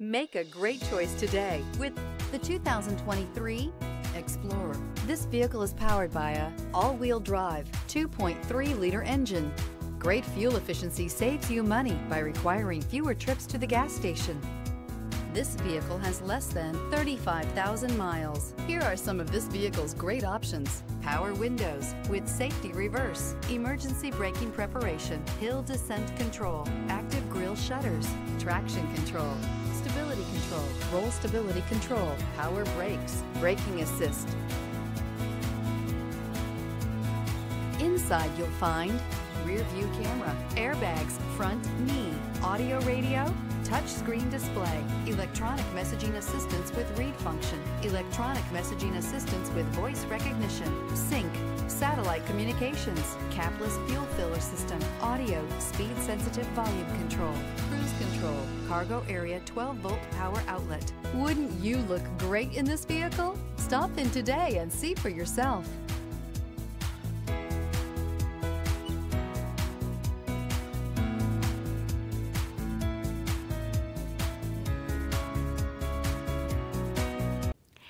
Make a great choice today with the 2023 Explorer. This vehicle is powered by a all-wheel drive 2.3-liter engine. Great fuel efficiency saves you money by requiring fewer trips to the gas station. This vehicle has less than 35,000 miles. Here are some of this vehicle's great options. Power windows with safety reverse, emergency braking preparation, hill descent control, active grille shutters, traction control, stability control, roll stability control, power brakes, braking assist. Inside you'll find rear view camera, airbags, front knee, audio radio, touchscreen display, electronic messaging assistance with read function, electronic messaging assistance with voice recognition, sync, satellite communications, capless fuel filler system, audio, speed sensitive volume control, cruise control, cargo area 12 volt power outlet. Wouldn't you look great in this vehicle? Stop in today and see for yourself.